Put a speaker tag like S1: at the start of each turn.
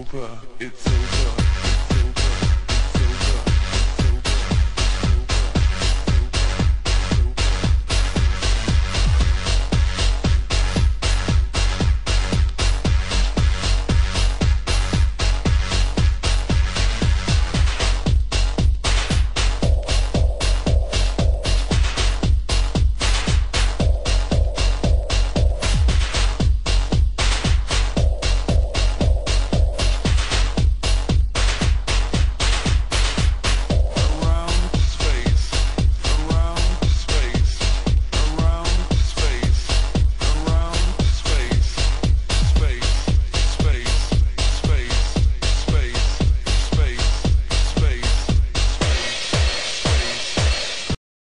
S1: over, it's over.